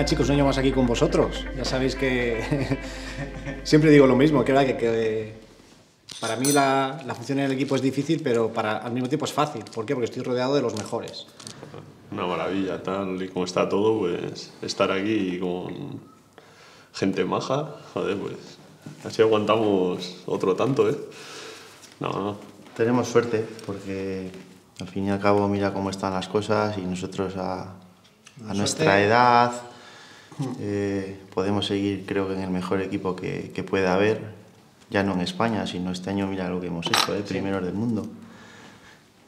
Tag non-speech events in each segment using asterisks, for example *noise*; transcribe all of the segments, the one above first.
Nada chicos, un año más aquí con vosotros. Ya sabéis que *laughs* siempre digo lo mismo, que, que, que para mí la, la, función en el equipo es difícil, pero para, al mismo tiempo es fácil. ¿Por qué? Porque estoy rodeado de los mejores. Una maravilla, tal y como está todo, pues estar aquí con gente maja, joder, pues así aguantamos otro tanto, ¿eh? No, no. Tenemos suerte porque al fin y al cabo mira cómo están las cosas y nosotros a, a nuestra edad eh, podemos seguir creo que en el mejor equipo que, que pueda haber, ya no en España, sino este año mira lo que hemos hecho, ¿eh? primeros del mundo.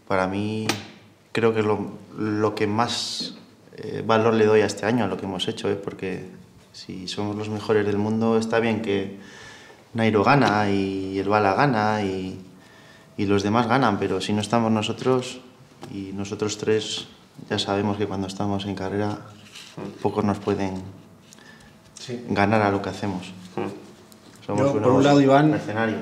Para mí creo que es lo, lo que más eh, valor le doy a este año, a lo que hemos hecho, ¿eh? porque si somos los mejores del mundo está bien que Nairo gana y el Bala gana y, y los demás ganan, pero si no estamos nosotros y nosotros tres ya sabemos que cuando estamos en carrera pocos nos pueden sí. ganar a lo que hacemos. Somos Yo, por un lado, Iván, mercenarios.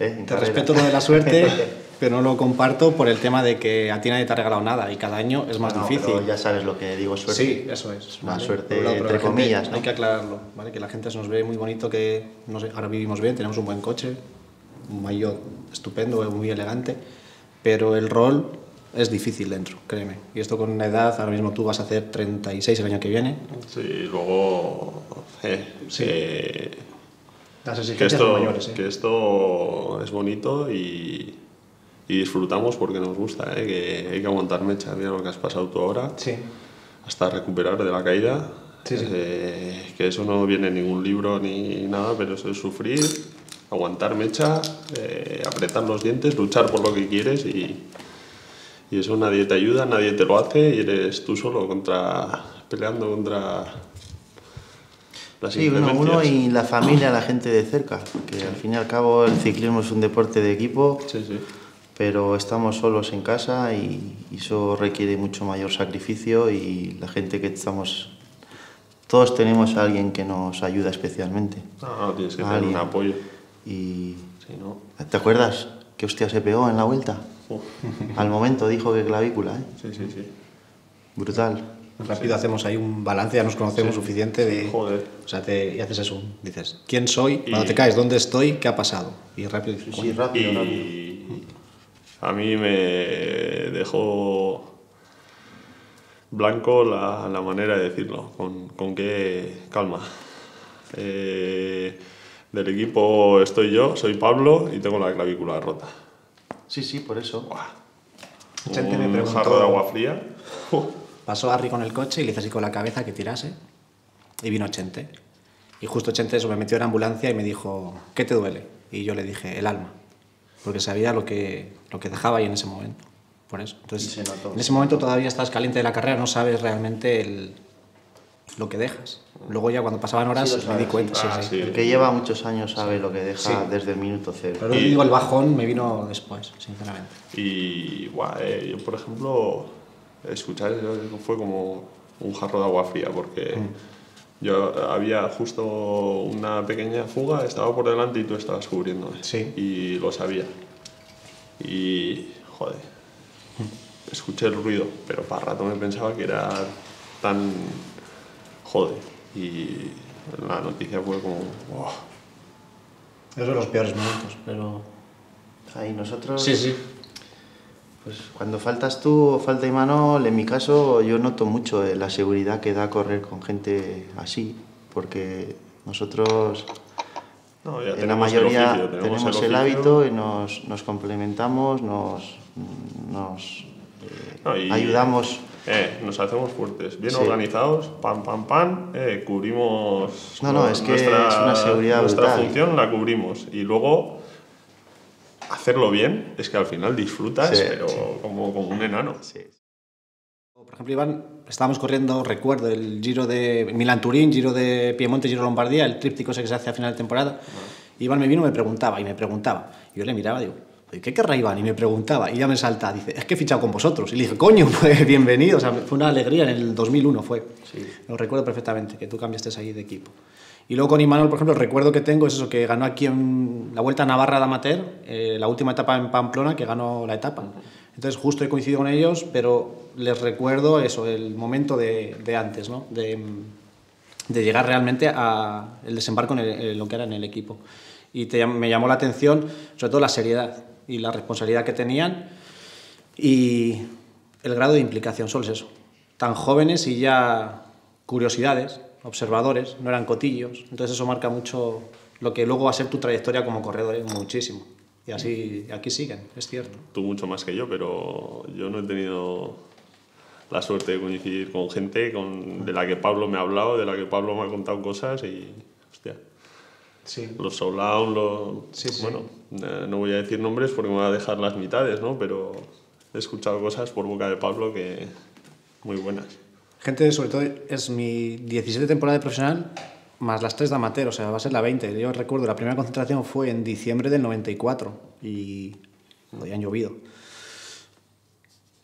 ¿eh? Te respeto lo de la suerte, *laughs* pero no lo comparto por el tema de que a ti nadie te ha regalado nada y cada año es más no, difícil. ya sabes lo que digo, suerte. Sí, eso es. Una ¿vale? suerte lado, entre comillas. ¿no? Hay que aclararlo, ¿vale? que la gente se nos ve muy bonito, que no sé, ahora vivimos bien, tenemos un buen coche, un maillot estupendo, muy elegante, pero el rol es difícil dentro, créeme. Y esto con una edad, ahora mismo tú vas a hacer 36 el año que viene. Sí, luego... Eh, Sí. eh, Las que, exigencias esto, son mayores. ¿eh? que esto es bonito y, y disfrutamos porque nos gusta, ¿eh? que hay que aguantar mecha, mira lo que has pasado tú ahora, Sí, hasta recuperar de la caída. Sí, sí. Eh, que eso no viene en ningún libro ni nada, pero eso es sufrir, aguantar mecha, eh, apretar los dientes, luchar por lo que quieres y, y eso nadie te ayuda, nadie te lo hace y eres tú solo contra peleando contra las Sí, uno, inclemencias. uno y la familia, la gente de cerca, que al fin y al cabo el ciclismo es un deporte de equipo, Sí, sí. pero estamos solos en casa y, eso requiere mucho mayor sacrificio y la gente que estamos... Todos tenemos a alguien que nos ayuda especialmente. No, no, tienes que tener un apoyo. Y Si no, ¿Te acuerdas que hostia se pegó en la vuelta? *laughs* Al momento dijo que clavícula, ¿eh? sí, sí, sí. Brutal. rápido hacemos ahí un balance, ya nos conocemos Sí. suficiente de... Joder. O sea, te, y haces eso, dices, ¿quién soy? Y- Cuando te caes, ¿dónde estoy? ¿Qué ha pasado? Y rápido dices, Sí, rápido. Y a mí me dejó blanco la, la manera de decirlo, con, con qué calma. Eh, del equipo estoy yo, soy Pablo y tengo la clavícula rota. Sí, sí, por eso. Buah. Chente me Un preguntó- jarro de agua fría. *laughs* Pasó Harry con el coche y le hice así con la cabeza que tirase. Y vino Chente. Y justo Chente eso me metió en la ambulancia y me dijo, ¿qué te duele? Y yo le dije, el alma. Porque sabía lo que, lo que dejaba ahí en ese momento. Por eso. Entonces, Y se notó. en ese momento todavía estás caliente de la carrera, no sabes realmente el- lo que dejas. Luego ya cuando pasaban horas Sí, me di cuenta. sí. Ah, sí. sí. El que lleva muchos años sabe lo que deja Sí. desde el minuto cero. Pero Y- digo, el bajón me vino después, sinceramente. Y buah, eh, yo, por ejemplo, escuchar eso fue como un jarro de agua fría, porque yo había justo una pequeña fuga, estaba por delante y tú estabas cubriéndome. Sí. Y lo sabía. Y, joder, escuché el ruido, pero para rato me pensaba que era tan. Joder. Y la noticia fue como. "Buah". Esos son los peores momentos, pero... Ahí nosotros, Sí, sí. pues cuando faltas tú o falta Imanol, en mi caso yo noto mucho eh, la seguridad que da correr con gente así, porque nosotros No, ya en la tenemos el mayoría oficio, tenemos, el, oficio. hábito y nos, nos complementamos, nos, nos eh, No, y- ayudamos. Eh, nos hacemos fuertes, bien Sí. organizados, pam, pam, pam, eh, cubrimos. No, no, es que es una seguridad Nuestra brutal. función la cubrimos y luego hacerlo bien es que al final disfrutas, Sí, pero Como, como un enano. Sí. Por ejemplo, Iván, estábamos corriendo, recuerdo, el Giro de Milán-Turín, Giro de Piemonte, Giro Lombardía, el tríptico ese que se hace a final de temporada. Iván me vino y me preguntaba, y me preguntaba. Y yo le miraba y digo, "Oye, ¿qué querrá Iván? Y me preguntaba, y ya me salta, dice, es que he fichado con vosotros. Y le dije, coño, pues *laughs* bienvenido. O sea, fue una alegría, en el 2001 fue. Sí. Lo recuerdo perfectamente, que tú cambiaste ahí de equipo. Y luego con Imanol, por ejemplo, el recuerdo que tengo es eso, que ganó aquí en la Vuelta a Navarra de Amateur, eh, la última etapa en Pamplona, que ganó la etapa. Entonces justo he coincidido con ellos, pero les recuerdo eso, el momento de, de antes, ¿no? De, de llegar realmente a el desembarco en, lo que era en el equipo. Y me llamó la atención sobre todo la seriedad y la responsabilidad que tenían y el grado de implicación, solo es eso. Tan jóvenes y ya curiosidades, observadores, no eran cotillos. Entonces eso marca mucho lo que luego va a ser tu trayectoria como corredor, ¿eh? muchísimo. Y así, aquí siguen, es cierto. Tú mucho más que yo, pero yo no he tenido la suerte de coincidir con gente con, de la que Pablo me ha hablado, de la que Pablo me ha contado cosas y, hostia, sí. los Soulaun, los... Sí, bueno, eh, no voy a decir nombres porque me va a dejar las mitades, ¿no? Pero he escuchado cosas por boca de Pablo que muy buenas. Gente, sobre todo, es mi 17 temporada de profesional más las tres de amateur, o sea, va a ser la 20. Yo recuerdo, la primera concentración fue en diciembre del 94 y no habían llovido.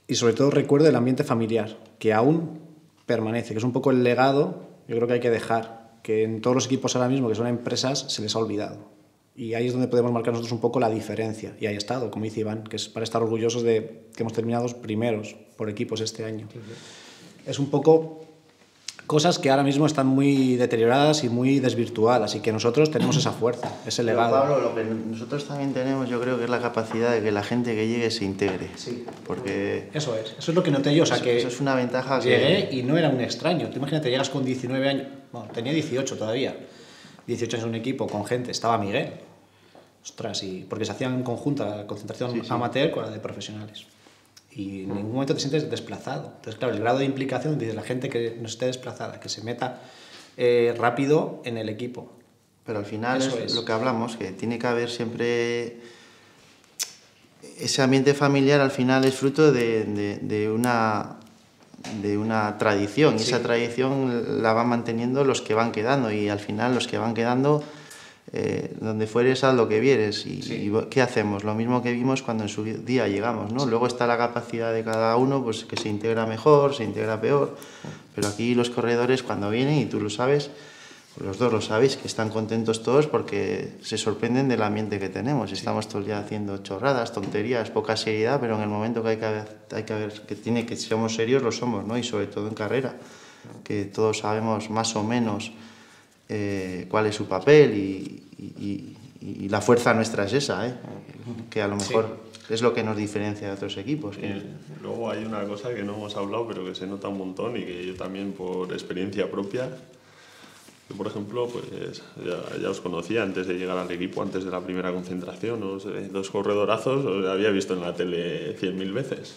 Y sobre todo recuerdo el ambiente familiar, que aún permanece, que es un poco el legado, yo creo que hay que dejar, que en todos los equipos ahora mismo que son empresas se les ha olvidado. Y ahí es donde podemos marcar nosotros un poco la diferencia. Y ahí ha estado, como dice Iván, que es para estar orgullosos de que hemos terminado primeros por equipos este año. Es un poco cosas que ahora mismo están muy deterioradas y muy desvirtuadas y que nosotros tenemos esa fuerza, ese legado. Pablo, lo que nosotros también tenemos, yo creo que es la capacidad de que la gente que llegue se integre. Sí. Porque... Eso es, eso es lo que noté yo, o sea que... Eso es una ventaja Llegué y no era un extraño. Tú imagínate, llegas con 19 años, bueno, tenía 18 todavía, 18 años en un equipo con gente, estaba Miguel. Ostras, y porque se hacían en conjunta concentración amateur con la de profesionales y en ningún momento te sientes desplazado. Entonces, claro, el grado de implicación de la gente que no esté desplazada, que se meta eh, rápido en el equipo. Pero al final es, lo que hablamos, que tiene que haber siempre... Ese ambiente familiar al final es fruto de, de, una, de una tradición y esa tradición la van manteniendo los que van quedando y al final los que van quedando eh, donde fueres a lo que vieres y, qué hacemos lo mismo que vimos cuando en su día llegamos no luego está la capacidad de cada uno pues que se integra mejor se integra peor. Pero aquí los corredores cuando vienen y tú lo sabes los dos lo sabéis que están contentos todos porque se sorprenden del ambiente que tenemos. Estamos todo el día haciendo chorradas tonterías poca seriedad pero en el momento que hay que hay que ver que tiene que seamos serios lo somos no y sobre todo en carrera que todos sabemos más o menos eh, cuál es su papel y, la fuerza nuestra es esa, ¿eh? que a lo mejor es lo que nos diferencia de otros equipos. luego hay una cosa que no hemos hablado pero que se nota un montón y que yo también por experiencia propia, yo por ejemplo pues ya, os conocía antes de llegar al equipo, antes de la primera concentración, dos corredorazos os había visto en la tele cien mil veces.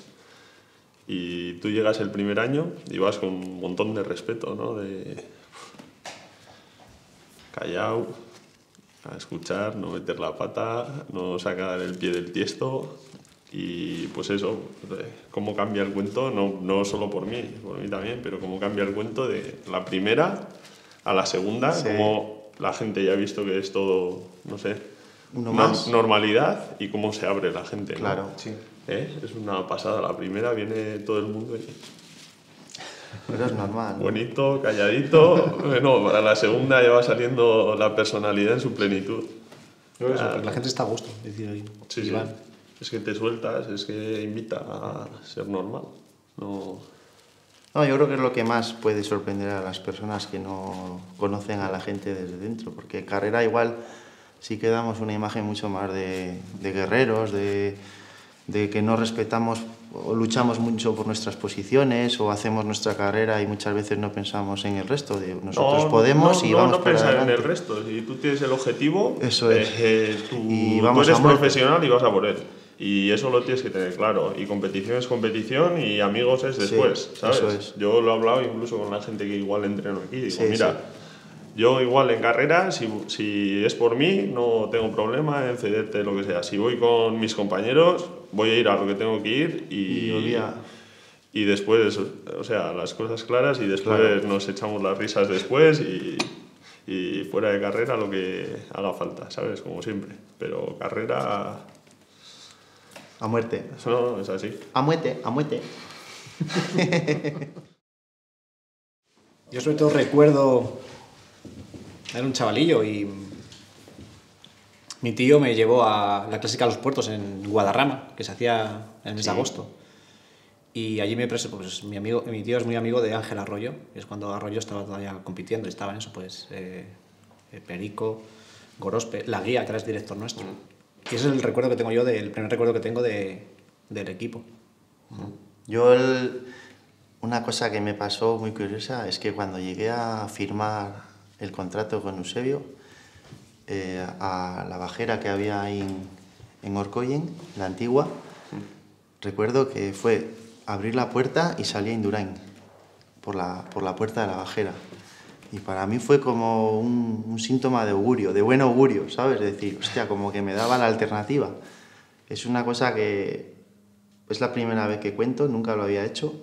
Y tú llegas el primer año y vas con un montón de respeto, ¿no? De, callado, a escuchar, no meter la pata, no sacar el pie del tiesto y pues eso, cómo cambia el cuento, no, no solo por mí, por mí también, pero cómo cambia el cuento de la primera a la segunda, como la gente ya ha visto que es todo, no sé, Uno más. normalidad y cómo se abre la gente. Claro, sí. ¿Eh? Es una pasada, la primera viene todo el mundo y pero es normal. Bonito, calladito. bueno, para la segunda ya va saliendo la personalidad en su plenitud. la gente está a gusto, decir Sí, sí. Es que te sueltas, es que invita a ser normal. No... No, yo creo que es lo que más puede sorprender a las personas que no conocen a la gente desde dentro, porque carrera igual sí que damos una imagen mucho más de, de guerreros, de, de que no respetamos o luchamos mucho por nuestras posiciones o hacemos nuestra carrera y muchas veces no pensamos en el resto. De nosotros podemos y vamos no pensar en el resto. Si tú tienes el objetivo, eso es. Eh, tú, y vamos tú eres profesional y vas a por él. Y eso lo tienes que tener claro. Y competición es competición y amigos es después, ¿sabes? Eso es. Yo lo he hablado incluso con la gente que igual entreno aquí. Digo, mira, yo igual en carrera, si, si, es por mí, no tengo problema en cederte lo que sea. Si voy con mis compañeros, voy a ir a lo que tengo que ir y, y, después, o sea, las cosas claras y después nos echamos las risas después y, y fuera de carrera lo que haga falta, ¿sabes? Como siempre. Pero carrera... A muerte. Eso es así. A muerte, a muerte. *laughs* Yo sobre todo recuerdo era un chavalillo y mi tío me llevó a la clásica de los puertos en Guadarrama, que se hacía en el mes de agosto. Y allí me presentó, pues mi, amigo, mi tío es muy amigo de Ángel Arroyo, es cuando Arroyo estaba todavía compitiendo, estaba en eso, pues eh, Perico, Gorospe, la guía, que era el director nuestro. Y ese es el recuerdo que tengo yo, del primer recuerdo que tengo de, del equipo. Yo, el, una cosa que me pasó muy curiosa es que cuando llegué a firmar el contrato con Eusebio, eh, a la bajera que había en, en Orcoyen, la antigua, recuerdo que fue abrir la puerta y salía Indurain por la, por la puerta de la bajera. Y para mí fue como un, un, síntoma de augurio, de buen augurio, ¿sabes? Es decir, hostia, como que me daba la alternativa. Es una cosa que es la primera vez que cuento, nunca lo había hecho,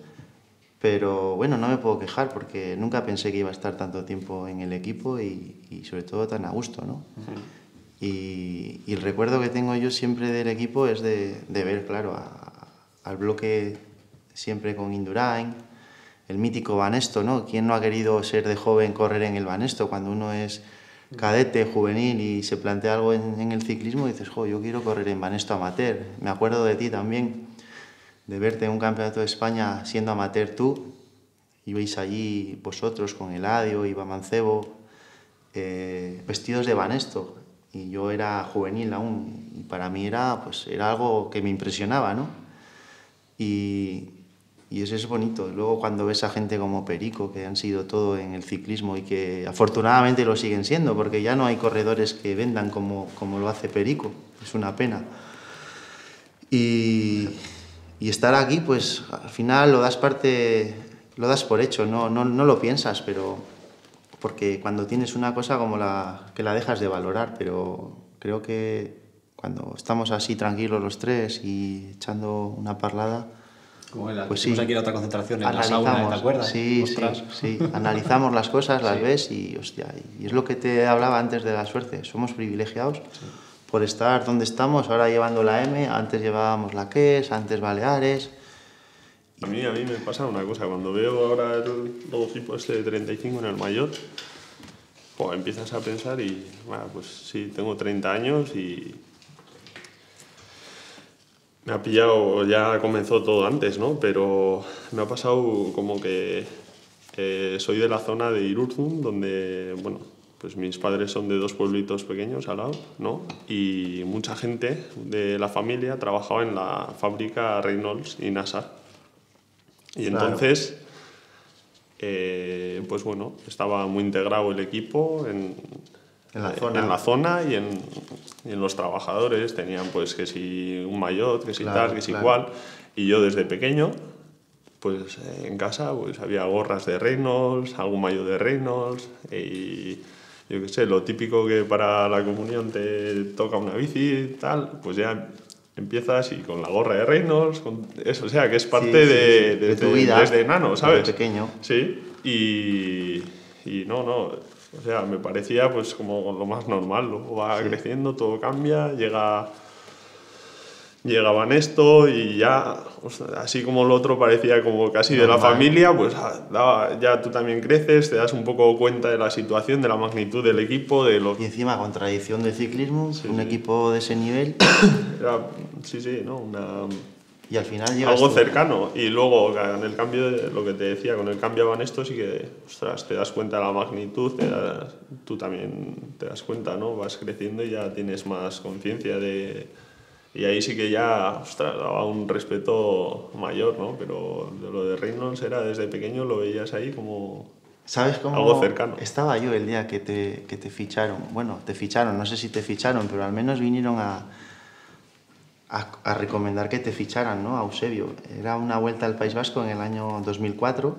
pero bueno, no me puedo quejar porque nunca pensé que iba a estar tanto tiempo en el equipo y, y sobre todo tan a gusto, ¿no? Uh -huh. y, y, el recuerdo que tengo yo siempre del equipo es de, de ver, claro, a, al bloque siempre con Indurain, el mítico Banesto, ¿no? ¿Quién no ha querido ser de joven correr en el Banesto cuando uno es cadete, juvenil y se plantea algo en, en el ciclismo y dices, jo, yo quiero correr en Banesto amateur. Me acuerdo de ti también, de verte en un campeonato de España siendo amateur tú, ibais allí vosotros con Eladio, iba Mancebo, eh, vestidos de Banesto y yo era juvenil aún y para mí era, pues, era algo que me impresionaba, ¿no? Y, y eso es bonito. Luego cuando ves a gente como Perico, que han sido todo en el ciclismo y que afortunadamente lo siguen siendo, porque ya no hay corredores que vendan como, como lo hace Perico. Es una pena. Y, y estar aquí, pues al final lo das parte, lo das por hecho, no, no, no lo piensas, pero porque cuando tienes una cosa como la que la dejas de valorar, pero creo que cuando estamos así tranquilos los tres y echando una parlada, como la, pues sí, aquí a otra concentración en analizamos, la sauna, ¿te acuerdas? Sí, sí, sí, analizamos las cosas, las sí. ves y, hostia, y es lo que te hablaba antes de la suerte. Somos privilegiados sí. Por estar donde estamos, ahora llevando la M, antes llevábamos la QES, antes Baleares. A mí, a mí me pasa una cosa, cuando veo ahora el logotipo este de 35 en el mayor, pues empiezas a pensar y, bueno, pues sí, tengo 30 años y me ha pillado, ya comenzó todo antes, ¿no? Pero me ha pasado como que eh, soy de la zona de Irurzun, donde, bueno, pues mis padres son de dos pueblitos pequeños al lado, ¿no? Y mucha gente de la familia trabajaba en la fábrica Reynolds y NASA. Y entonces, claro. eh, pues bueno, estaba muy integrado el equipo en, en la zona, en la zona y, en, y, en, los trabajadores tenían pues que si un maillot, que si claro, tal, que si claro. cual. Y yo desde pequeño, pues eh, en casa pues había gorras de Reynolds, algún maillot de Reynolds y yo qué sé, lo típico que para la comunión te toca una bici y tal, pues ya empiezas y con la gorra de Reynolds, con eso, o sea, que es parte sí, sí, de, de, de, tu vida, desde enano, ¿sabes? Desde pequeño. Sí, y, y no, no, o sea, me parecía pues como lo más normal, luego va sí. creciendo, todo cambia, llega llegaban esto y ya, así como lo otro parecía como casi de la familia, pues ah, ya tú también creces, te das un poco cuenta de la situación, de la magnitud del equipo, de lo Y encima, con tradición de ciclismo, sí, un sí. equipo de ese nivel... *coughs* Era, sí, sí, ¿no? Una... Y al final llegas Algo tú. cercano. Y luego, en el cambio, de, lo que te decía, con el cambio van esto sí que, ostras, te das cuenta de la magnitud, te das, tú también te das cuenta, ¿no? Vas creciendo y ya tienes más conciencia de y ahí sí que ya, ostras, daba un respeto mayor, ¿no? Pero lo de Reynolds era desde pequeño, lo veías ahí como ¿Sabes cómo algo cercano. Estaba yo el día que te, que te ficharon. Bueno, te ficharon, no sé si te ficharon, pero al menos vinieron a, a, a, recomendar que te ficharan, ¿no? A Eusebio. Era una vuelta al País Vasco en el año 2004.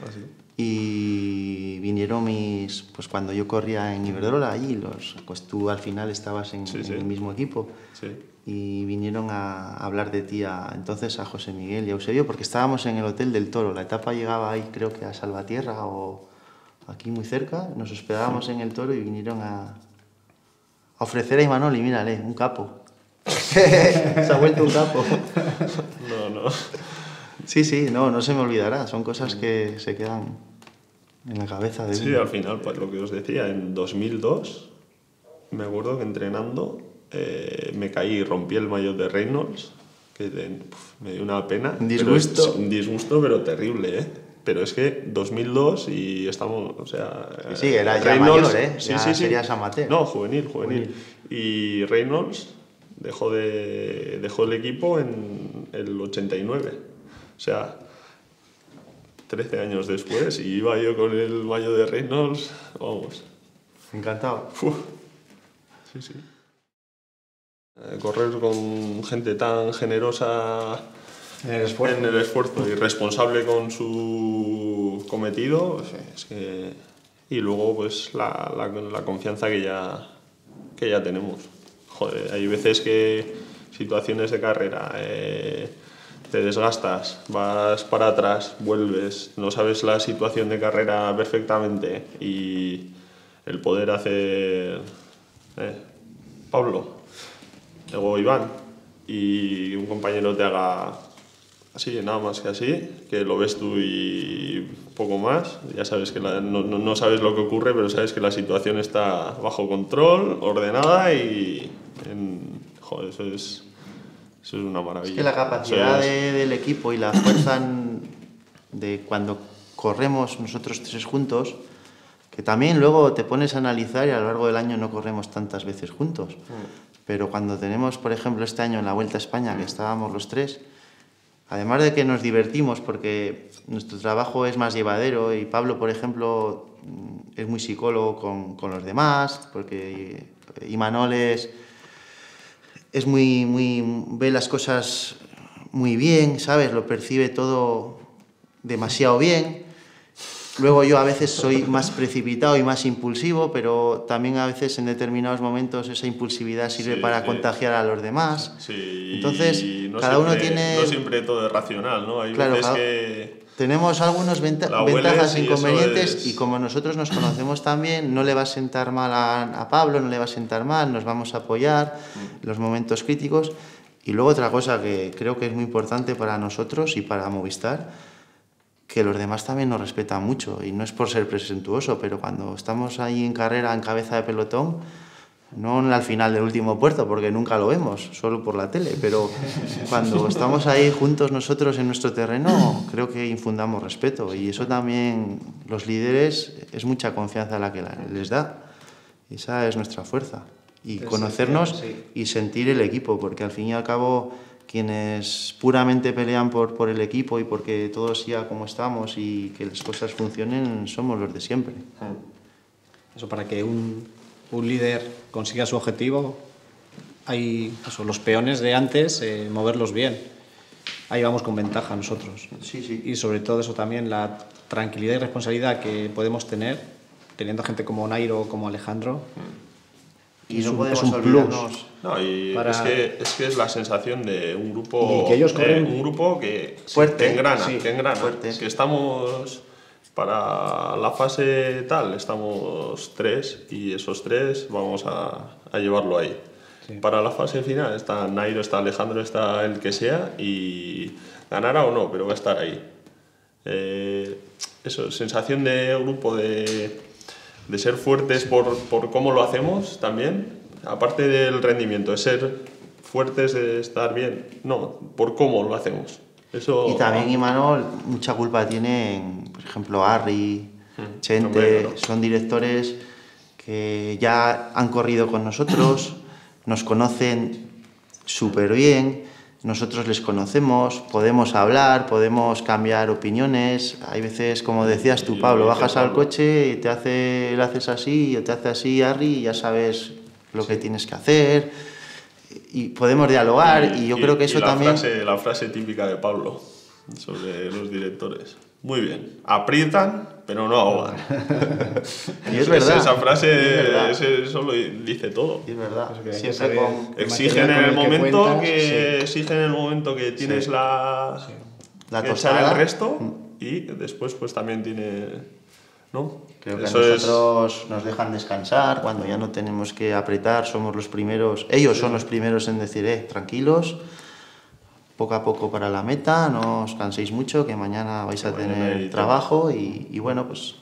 ¿Ah, sí? Y vinieron mis, pues cuando yo corría en Iberdrola allí, los, pues tú al final estabas en, sí, en sí. el mismo equipo. Y vinieron a hablar de ti a, entonces a José Miguel y a Eusebio porque estábamos en el Hotel del Toro. La etapa llegaba ahí creo que a Salvatierra o aquí muy cerca. Nos hospedábamos en el Toro y vinieron a, a ofrecer a Imanol y mírale, un capo. *laughs* se ha vuelto un capo. no, no. Sí, sí, no, no se me olvidará. Son cosas que se quedan en la cabeza de Sí, uno. al final, pues lo que os decía, en 2002 me acuerdo que entrenando eh, me caí y rompí el maillot de Reynolds, que me dio una pena. Disgusto. un disgusto, pero terrible, ¿eh? Pero es que 2002 y estamos, o sea... Sí, era ya mayor, ¿eh? Sí, sí, sí. Serías amateur. No, juvenil, juvenil, Y Reynolds dejó, de, dejó el equipo en el 89. O sea, 13 años después y iba yo con el mayo de Reynolds, vamos. Encantado. Sí, sí. Eh, correr con gente tan generosa en el esfuerzo, en el esfuerzo y responsable con su cometido, es que... y luego pues la, la, la, confianza que ya, que ya tenemos. Joder, hay veces que situaciones de carrera, eh, te desgastas, vas para atrás, vuelves, no sabes la situación de carrera perfectamente y el poder hacer... Eh, Pablo, luego Iván, y un compañero te haga así, nada más que así, que lo ves tú y poco más, ya sabes que no, no, sabes lo que ocurre, pero sabes que la situación está bajo control, ordenada y... joder, eso es, eso es una maravilla. Es que la capacidad del equipo y la fuerza de cuando corremos nosotros tres juntos, que también luego te pones a analizar y a lo largo del año no corremos tantas veces juntos. Mm. Pero cuando tenemos, por ejemplo, este año en la Vuelta a España, que estábamos los tres, además de que nos divertimos porque nuestro trabajo es más llevadero y Pablo, por ejemplo, mm, es muy psicólogo con, con los demás, porque Imanol es, es muy, muy, ve las cosas muy bien, ¿sabes? Lo percibe todo demasiado bien. Luego yo a veces soy más precipitado y más impulsivo, pero también a veces en determinados momentos esa impulsividad sirve para contagiar a los demás. Sí, Entonces, cada uno tiene... No siempre todo es racional, ¿no? Hay claro, veces que... Tenemos algunos ventajas e inconvenientes y como nosotros nos conocemos también, no le va a sentar mal a, a Pablo, no le va a sentar mal, nos vamos a apoyar en los momentos críticos. Y luego otra cosa que creo que es muy importante para nosotros y para Movistar, que los demás también nos respetan mucho y no es por ser presentuoso, pero cuando estamos ahí en carrera en cabeza de pelotón, no al final del último puerto, porque nunca lo vemos, solo por la tele, pero cuando estamos ahí juntos nosotros en nuestro terreno, creo que infundamos respeto y eso también los líderes es mucha confianza la que les da. Esa es nuestra fuerza. Y conocernos y sentir el equipo, porque al fin y al cabo quienes puramente pelean por, por el equipo y porque todo siga como estamos y que las cosas funcionen somos los de siempre. Eso para que un, un líder consiga su objetivo, hay eso, los peones de antes, eh, moverlos bien. Ahí vamos con ventaja nosotros. Sí, sí. Y sobre todo eso también, la tranquilidad y responsabilidad que podemos tener teniendo gente como Nairo o como Alejandro. Y no podemos olvidarnos no, y es, que, es que es la sensación de un grupo, que ellos corren... un grupo que, fuerte, que engrana, que, engrana. Que estamos para la fase tal, estamos tres y esos tres vamos a, a llevarlo ahí. Para la fase final está Nairo, está Alejandro, está el que sea y ganará o no, pero va a estar ahí. Eh, eso, sensación de grupo de, de ser fuertes por, por cómo lo hacemos también aparte del rendimiento, de ser fuertes, de estar bien, no, por cómo lo hacemos. Eso, y también Imanol mucha culpa tiene, por ejemplo, Harry, mm, Chente, son directores que ya han corrido con nosotros, nos conocen súper bien, nosotros les conocemos, podemos hablar, podemos cambiar opiniones. Hay veces, como decías tú, Pablo, bajas al coche y te hace, le haces así, o te hace así, Harry, y ya sabes lo que tienes que hacer y podemos dialogar y, yo creo que eso la también... Frase, la frase típica de Pablo sobre los directores. Muy bien, aprietan, pero no ahogan. *laughs* y es verdad. Esa frase eso lo dice todo. es verdad. Siempre exigen en el, momento que, exigen en el momento que tienes la, la que echar el resto y después pues también tiene ¿no? Creo que nosotros nos dejan descansar cuando ya no tenemos que apretar, somos los primeros, ellos son los primeros en decir, eh, tranquilos, poco a poco para la meta, no os canséis mucho, que mañana vais a tener trabajo y, y, bueno, pues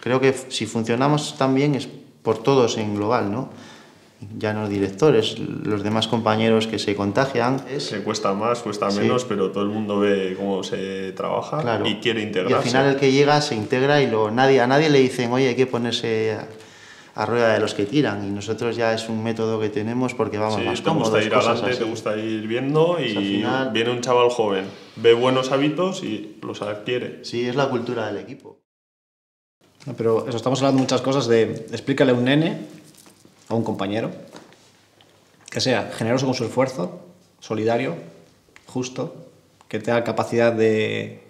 creo que si funcionamos tan bien es por todos en global, ¿no? ya no directores, los demás compañeros que se contagian. Que cuesta más, cuesta menos, pero todo el mundo ve cómo se trabaja y quiere integrarse. Y al final el que llega se integra y lo, nadie, a nadie le dicen, oye, hay que ponerse a, rueda de los que tiran. Y nosotros ya es un método que tenemos porque vamos más cómodos. Te gusta ir adelante, te gusta ir viendo y pues viene un chaval joven, ve buenos hábitos y los adquiere. Sí, es la cultura del equipo. Pero eso, estamos hablando de muchas cosas de explícale a un nene, a un compañero, que sea generoso con su esfuerzo, solidario, justo, que tenga capacidad de,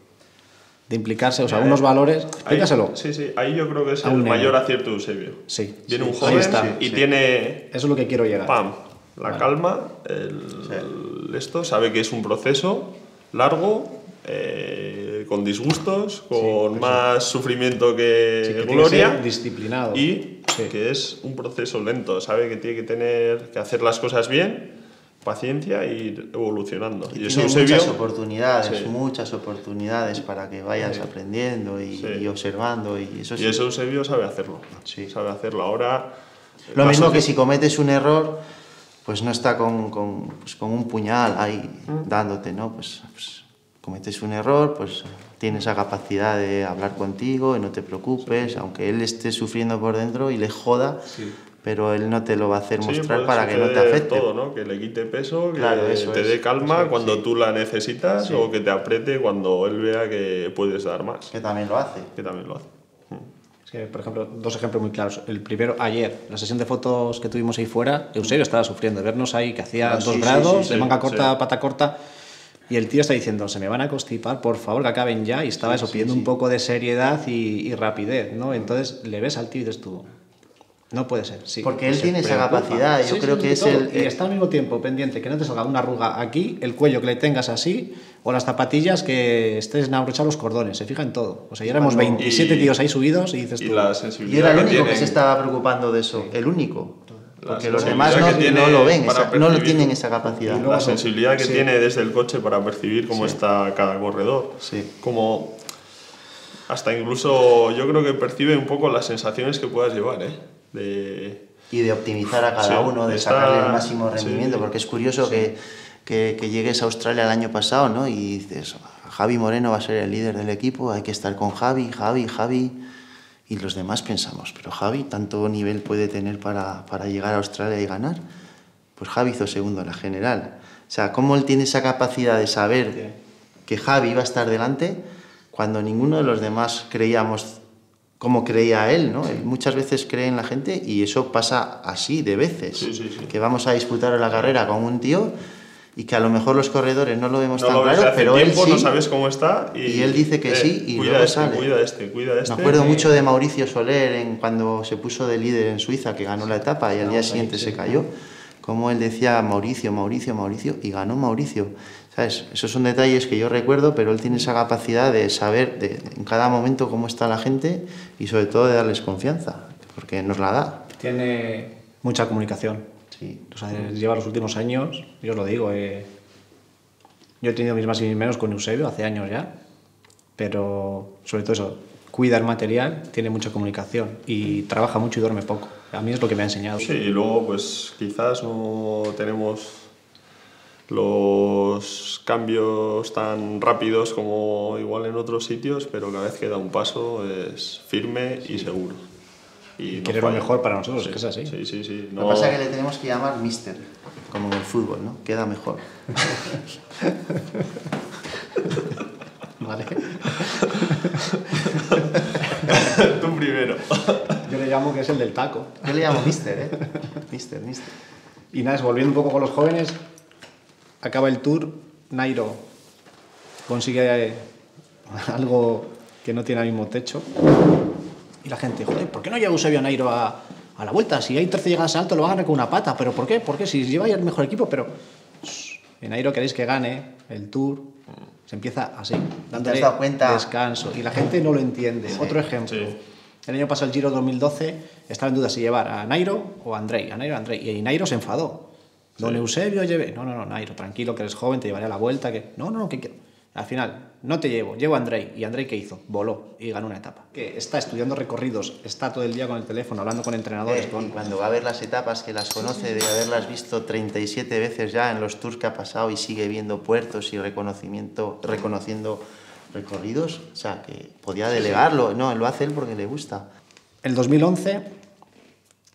de implicarse, o sea, unos valores. Explícaselo. sí, sí, ahí yo creo que es el mayor acierto de Eusebio. Sí. Viene un joven y tiene. Eso es lo que quiero llegar. Pam, la calma, el, esto, sabe que es un proceso largo. Eh, con disgustos, con más sufrimiento que, gloria. disciplinado. Y que es un proceso lento, sabe que tiene que tener que hacer las cosas bien, paciencia ir evolucionando. Y, tiene muchas oportunidades, muchas oportunidades para que vayas aprendiendo y, observando. Y eso, y eso Eusebio sabe hacerlo. Sabe hacerlo. Ahora. Lo mismo que si cometes un error, pues no está con, con, pues con un puñal ahí mm. dándote, ¿no? pues, pues cometes un error, pues tiene esa capacidad de hablar contigo y no te preocupes, aunque él esté sufriendo por dentro y le joda, pero él no te lo va a hacer mostrar para que no te afecte. todo, ¿no? Que le quite peso, que te dé calma cuando tú la necesitas o que te apriete cuando él vea que puedes dar más. Que también lo hace. Que también lo hace. Es que, por ejemplo, dos ejemplos muy claros. El primero, ayer, la sesión de fotos que tuvimos ahí fuera, Eusebio estaba sufriendo. Vernos ahí que hacía ah, dos grados, de manga corta, pata corta y el tío está diciendo, se me van a constipar, por favor, que acaben ya. Y estaba eso, pidiendo un poco de seriedad y, rapidez, ¿no? Entonces le ves al tío y dices tú, no puede ser, sí. Porque él tiene esa capacidad, yo creo que es el... Y está al mismo tiempo pendiente, que no te salga una arruga aquí, el cuello que le tengas así, o las zapatillas que estés en abrochar los cordones, se fija en todo. O sea, ya éramos 27 tíos ahí subidos y dices tú... Y, era el único que, se estaba preocupando de eso, el único porque los demás no, lo ven, no lo tienen esa capacidad. La sensibilidad que tiene desde el coche para percibir cómo está cada corredor. Sí. Como hasta incluso yo creo que percibe un poco las sensaciones que puedas llevar, ¿eh? De... Y de optimizar a cada uno, de sacarle el máximo rendimiento, porque es curioso que, que, que, llegues a Australia el año pasado, ¿no? Y dices, Javi Moreno va a ser el líder del equipo, hay que estar con Javi, Javi, Javi y los demás pensamos, pero Javi, ¿tanto nivel puede tener para, para llegar a Australia y ganar? Pues Javi hizo segundo en la general. O sea, ¿cómo él tiene esa capacidad de saber que Javi iba a estar delante cuando ninguno de los demás creíamos como creía él, ¿no? Él muchas veces cree en la gente y eso pasa así de veces. Que vamos a disputar la carrera con un tío y que a lo mejor los corredores no lo vemos tan claro, pero él sí. No sabes cómo está y, él dice que sí y cuida luego este, sale. Cuida este, cuida este. Me acuerdo mucho de Mauricio Soler en, cuando se puso de líder en Suiza, que ganó la etapa y al día siguiente se cayó. Como él decía Mauricio, Mauricio, Mauricio y ganó Mauricio. ¿Sabes? Esos son detalles que yo recuerdo, pero él tiene esa capacidad de saber de, en cada momento cómo está la gente y sobre todo de darles confianza, porque nos la da. Tiene mucha comunicación. Sí. O sea, lleva los últimos años, yo os lo digo, eh, yo he tenido mis más y mis menos con Eusebio hace años ya, pero sobre todo eso, cuida el material, tiene mucha comunicación y trabaja mucho y duerme poco. A mí es lo que me ha enseñado. Sí, y luego pues quizás no tenemos los cambios tan rápidos como igual en otros sitios, pero cada vez que da un paso es firme y seguro. Y, quiere lo mejor para nosotros, que es así. Sí, sí, sí. Lo que pasa es que le tenemos que llamar mister, como en el fútbol, ¿no? Queda mejor. *laughs* vale. *laughs* Tú primero. Yo le llamo que es el del taco. Yo le llamo mister, ¿eh? Mister, mister. Y nada, volviendo un poco con los jóvenes, acaba el tour, Nairo consigue *laughs* algo que no tiene el mismo techo y la gente, joder, ¿por qué no lleva Eusebio Nairo a, a la vuelta? Si hay 13 llegadas alto, lo va a ganar con una pata. ¿Pero por qué? ¿Por qué? Si lleva ya el mejor equipo, pero... En Nairo queréis que gane el Tour, se empieza así, dándole cuenta? descanso. Y la gente no lo entiende. Otro ejemplo. El año pasado, el Giro 2012, estaba en duda si llevar a Nairo o a Andrei. A Nairo, a Andrei. Y Nairo se enfadó. Don Eusebio lleve... No, no, no, Nairo, tranquilo, que eres joven, te llevaré a la vuelta. Que... No, no, no, que quiero Al final, no te llevo, llevo a Andrei. ¿Y Andrei qué hizo? Voló y ganó una etapa. Que está estudiando recorridos, está todo el día con el teléfono, hablando con entrenadores. Eh, con... y cuando va a ver las etapas, que las conoce de haberlas visto 37 veces ya en los tours que ha pasado y sigue viendo puertos y reconocimiento, reconociendo recorridos, o sea, que podía delegarlo. No, lo hace él porque le gusta. El 2011,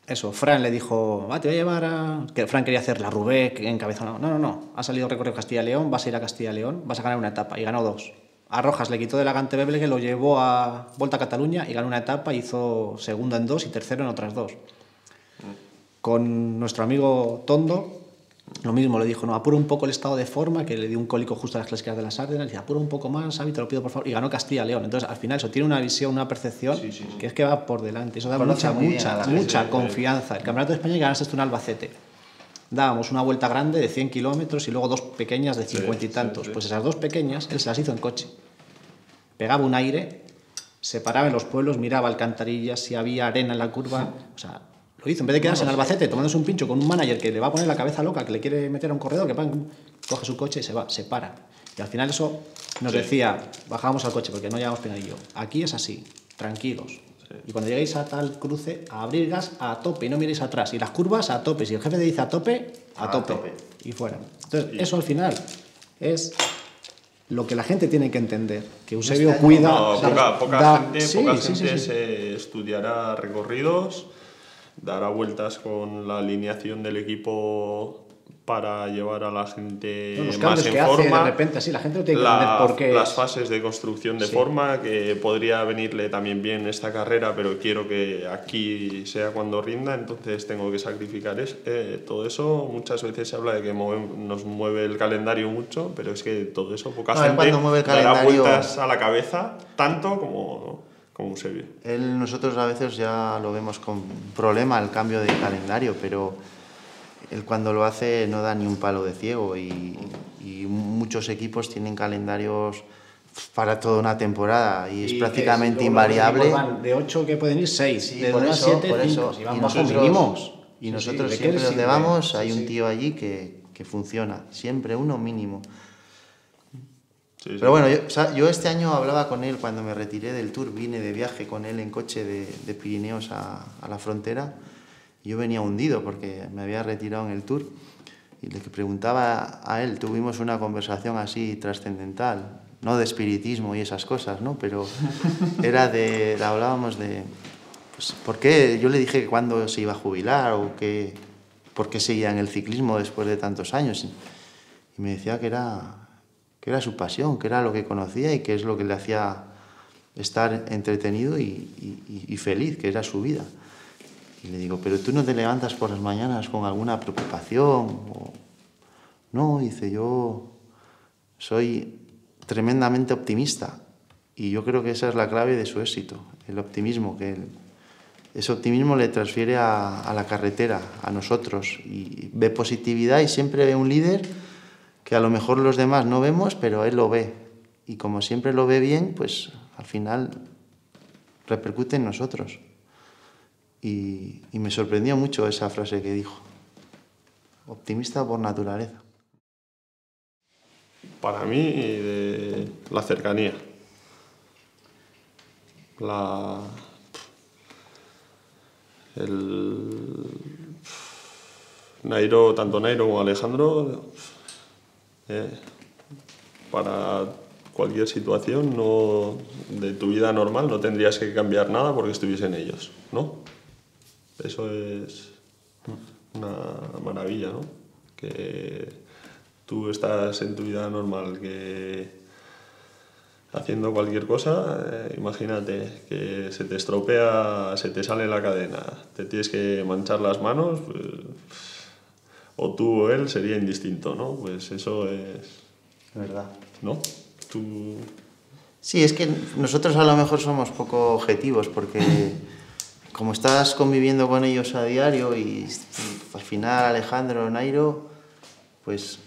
eso, Fran le dijo, va, te voy a llevar a... Que Fran quería hacer la Rubé en cabeza. No, no, no, ha salido recorrido Castilla-León, vas a ir a Castilla-León, vas a ganar una etapa. Y ganó dos. A Rojas le quitó de la Gante que lo llevó a Volta a Cataluña y ganó una etapa, hizo segundo en dos y tercero en otras dos. Con nuestro amigo Tondo, lo mismo, le dijo, no, apura un poco el estado de forma, que le dio un cólico justo a las clásicas de las Ardenas, y dice, apura un poco más, Xavi, te lo pido por favor, y ganó Castilla-León. Entonces, al final, eso tiene una visión, una percepción, que es que va por delante. Eso da Conoce mucha, mucha, mucha confianza. El Campeonato de España y ganaste tú en Albacete. Dábamos una vuelta grande de 100 kilómetros y luego dos pequeñas de 50 y tantos. sí. Pues esas dos pequeñas, él se las hizo en coche. Pegaba un aire, se paraba en los pueblos, miraba alcantarillas, si había arena en la curva. O sea, lo hizo. En vez de quedarse en Albacete tomándose un pincho con un manager que le va a poner la cabeza loca, que le quiere meter a un corredor, que pan, coge su coche y se va, se para. Y al final eso nos decía, bajábamos al coche porque no llevamos pinadillo. Aquí es así, tranquilos. Y cuando lleguéis a tal cruce, a abrir gas a tope y no miréis atrás. Y las curvas a tope. Si el jefe te dice a tope, a, A tope. tope. Y fuera. Entonces, eso al final es lo que la gente tiene que entender. Que Eusebio Este cuida. No, poca, poca Da- gente, sí, poca sí, sí, gente sí. se estudiará recorridos, dará vueltas con la alineación del equipo para llevar a la gente Los más cambios en que hace forma. de repente, así la gente no tiene que La- entender por qué. las fases de construcción de Sí. forma, que podría venirle también bien esta carrera, pero quiero que aquí sea cuando rinda, entonces tengo que sacrificar es- eh, todo eso. Muchas veces se habla de que mueve- nos mueve el calendario mucho, pero es que todo eso, poca No, gente mueve el dará calendario- vueltas a la cabeza, tanto como, Eusebio. Él, nosotros a veces ya lo vemos con problema el cambio de calendario, pero él cuando lo hace no da ni un palo de ciego y, y muchos equipos tienen calendarios para toda una temporada y es Y prácticamente que luego los invariable. van De 8 que pueden ir 6. Sí, de por 1 a eso, 7, por 5. eso. Si van Y bajo nosotros- mínimos. Y Sí, nosotros sí, ¿de qué siempre donde vamos Sí, hay un sí. tío allí que, que funciona, siempre uno mínimo. Sí. Pero bueno, yo, o sea, yo este año hablaba con él cuando me retiré del tour, vine de viaje con él en coche de, de Pirineos a, a la frontera. Yo venía hundido porque me había retirado en el tour y le preguntaba a él, tuvimos una conversación así trascendental, no de espiritismo y esas cosas, ¿no? Pero *laughs* era de, hablábamos de, pues, ¿por qué? Yo le dije que cuándo se iba a jubilar o que, por qué seguía en el ciclismo después de tantos años. Y me decía que era, que era su pasión, que era lo que conocía y que es lo que le hacía estar entretenido y, feliz, que era su vida. Y le digo, pero tú no te levantas por las mañanas con alguna preocupación. No, dice, yo soy tremendamente optimista y yo creo que esa es la clave de su éxito, el optimismo, que ese optimismo le transfiere a la carretera, a nosotros, y ve positividad y siempre ve un líder que a lo mejor los demás no vemos, pero él lo ve. Y como siempre lo ve bien, pues al final repercute en nosotros. Y, me sorprendió mucho esa frase que dijo. Optimista por naturaleza. Para mí, de la cercanía. La. El. Nairo, tanto Nairo como Alejandro, eh, para cualquier situación no, de tu vida normal no tendrías que cambiar nada porque estuviesen ellos, ¿no? Eso es una maravilla, ¿no? Que tú estás en tu vida normal que haciendo cualquier cosa, eh, imagínate que se te estropea, se te sale la cadena, te tienes que manchar las manos, pues, o tú o él sería indistinto, ¿no? Pues eso es, ¿Verdad? ¿no? Tú, Sí, es que nosotros a lo mejor somos poco objetivos porque *coughs* como estás conviviendo con ellos a diario y al final Alejandro Nairo, pues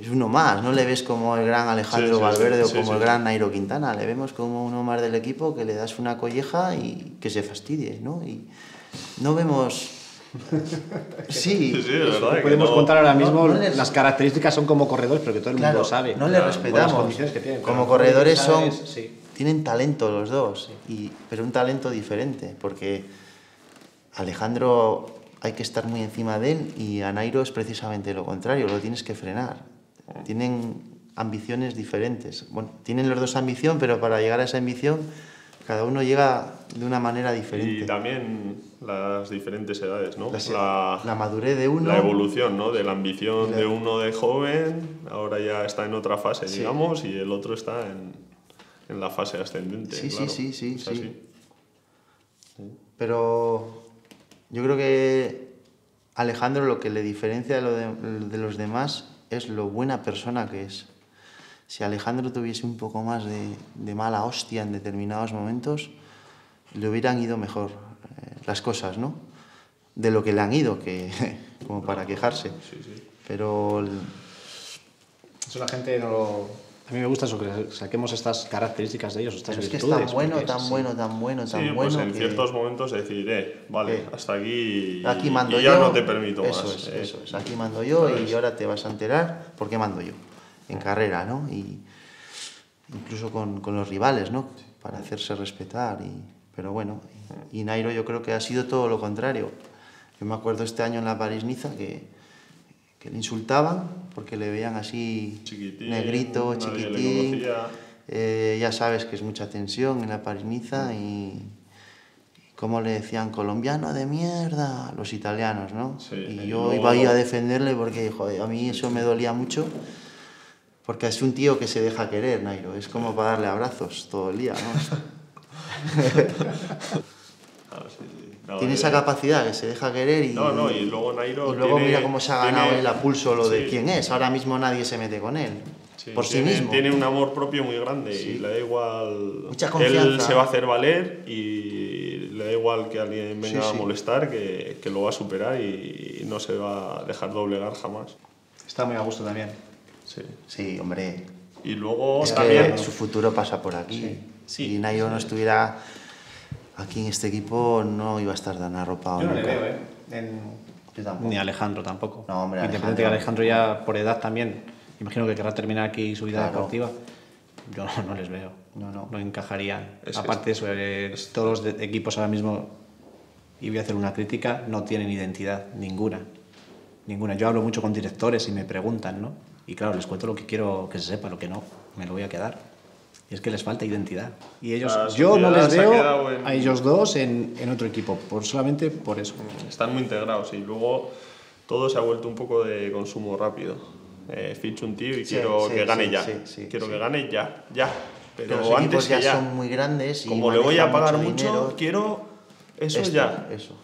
es uno más, no le ves como el gran Alejandro Sí, sí, Valverde sí, o como el gran Nairo Quintana, le vemos como uno más del equipo que le das una colleja y que se fastidie, ¿no? Y no vemos Sí, Sí, sí, verdad. Podemos no- contar ahora mismo no les- las características son como corredores, pero que todo el mundo claro, sabe. no le Las buenas respetamos. condiciones que tienen, Como corredores son, sí. tienen talento los dos, y, pero un talento diferente, porque Alejandro hay que estar muy encima de él y a Nairo es precisamente lo contrario, lo tienes que frenar. Tienen ambiciones diferentes. Bueno, tienen los dos ambición, pero para llegar a esa ambición cada uno llega de una manera diferente. Y también las diferentes edades, ¿no? La- la madurez de uno. La evolución, ¿no? De la ambición la- de uno de joven, ahora ya está en otra fase, Sí. digamos, y el otro está en, en la fase ascendente. Sí, sí, claro. sí, sí, sí. Pero yo creo que Alejandro lo que le diferencia de, lo de, de los demás es lo buena persona que es. Si Alejandro tuviese un poco más de, de mala hostia en determinados momentos, le hubieran ido mejor eh, las cosas, ¿no? De lo que le han ido, que *laughs* como para quejarse. Sí, sí. Pero el- Eso la gente no lo... A mí me gusta eso, que saquemos estas características de ellos, estas pero es que es virtudes. tan bueno, tan sí. bueno, tan bueno, Sí, tan pues bueno. en que- ciertos momentos decir, eh, vale, Eh, hasta aquí y, Aquí mando y ya yo. no te permito eso más. Es, eh. Eso es, aquí mando yo ¿Sabes? y ahora te vas a enterar por qué mando yo. En carrera, ¿no? Y incluso con, con los rivales, ¿no? Para hacerse respetar. Y, pero bueno, y, y Nairo yo creo que ha sido todo lo contrario. Yo me acuerdo este año en la París-Niza que, que le insultaban porque le veían así Chiquitín, negrito, chiquitín. Eh, ya sabes que es mucha tensión en la París-Niza y como le decían colombiano de mierda los italianos, ¿no? Sí, y yo iba ahí a defenderle porque joder, a mí eso me dolía mucho. Porque es un tío que se deja querer, Nairo. Es como para darle abrazos todo el día, ¿no? *laughs* Ah, sí, sí. No, Tiene eh, esa capacidad que se deja querer y, No, no, y luego Nairo y luego tiene- mira cómo se ha ganado tiene- él a pulso lo de sí. quién es. Ahora mismo nadie se mete con él. Sí, por sí tiene, mismo. Tiene un amor propio muy grande Sí. y le da igual. Mucha Él confianza. se va a hacer valer y le da igual que alguien venga Sí, a molestar, que, que lo va a superar y, no se va a dejar doblegar jamás. Está muy a gusto también. Sí. Sí, hombre. Y luego Es también. que su futuro pasa por aquí. Sí. Sí, Si Nairo no estuviera aquí en este equipo, no iba a estar tan arropado. Yo no le nunca. veo, ¿eh? En- Yo tampoco. Ni Alejandro tampoco. No, hombre, Independiente que Alejandro. Alejandro ya por edad también, imagino que querrá terminar aquí su vida Claro. deportiva. Yo no, no les veo. No, no. No encajarían. Es- Aparte de eso, eh, todos los de- equipos ahora mismo, y voy a hacer una crítica, no tienen identidad ninguna. Ninguna. Yo hablo mucho con directores y me preguntan, ¿no? Y claro, les cuento lo que quiero que se sepa, lo que no, me lo voy a quedar. Y es que les falta identidad. Y ellos, La yo no les veo en- a ellos dos en, en otro equipo, por, solamente por eso. Están muy integrados y luego todo se ha vuelto un poco de consumo rápido. Eh, ficho un tío y Sí, quiero sí, que gane sí, ya. quiero que gane ya, ya. Pero los antes que ya, ya. son muy grandes y Como le voy a pagar mucho mucho, dinero. quiero eso Esto, ya. Eso.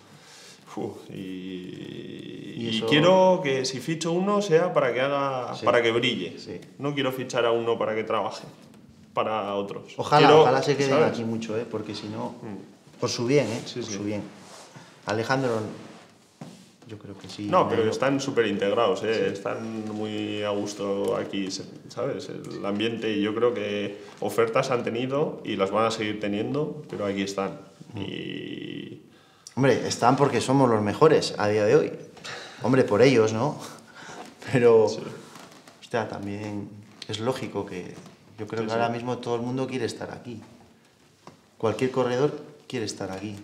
Uf, y, Y y eso- quiero que si ficho uno sea para que haga, Sí. para que brille. Sí. No quiero fichar a uno para que trabaje, para otros. Ojalá, Quiero- ojalá se queden ¿sabes? aquí mucho, ¿eh? porque si no, por su bien, ¿eh? Sí, por sí. su bien. Alejandro, yo creo que sí. No, pero están súper integrados, ¿eh? están muy a gusto aquí, ¿sabes? El ambiente, y yo creo que ofertas han tenido y las van a seguir teniendo, pero aquí están. Y Hombre, están porque somos los mejores a día de hoy. Hombre, por ellos, ¿no? *laughs* Pero, hostia, también es lógico que yo creo Sí, que sí. ahora mismo todo el mundo quiere estar aquí. Cualquier corredor quiere estar aquí.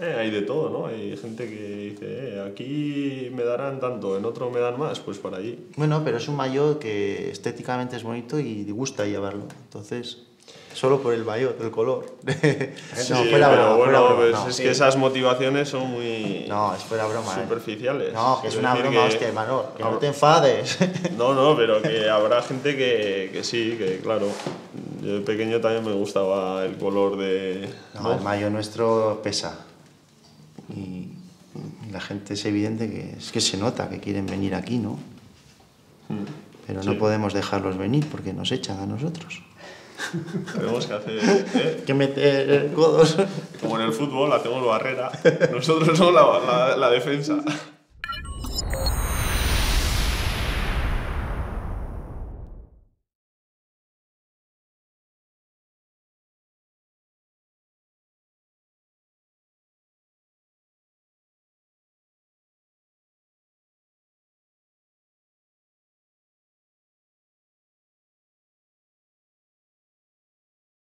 eh, hay de todo, ¿no? Hay gente que dice, eh, aquí me darán tanto, en otro me dan más, pues para allí. Bueno, pero es un maillot que estéticamente es bonito y gusta llevarlo. Entonces, solo por el maillot, el color. *laughs* no, Sí, pero broma, bueno, fuera broma, pues no. es que esas motivaciones son muy No, es fuera broma. eh. superficiales. No, que es Quiero una broma, que- hostia, Manol, que no te enfades. *laughs* No, no, pero que habrá gente que, que sí, que claro. Yo de pequeño también me gustaba el color de... No, el mayo nuestro pesa. Y y la gente es evidente que es que se nota que quieren venir aquí, ¿no? Pero no Sí. podemos dejarlos venir porque nos echan a nosotros. Tenemos que hacer... ¿eh? Que meter codos. Como en el fútbol, hacemos barrera. Nosotros somos la, la- la defensa.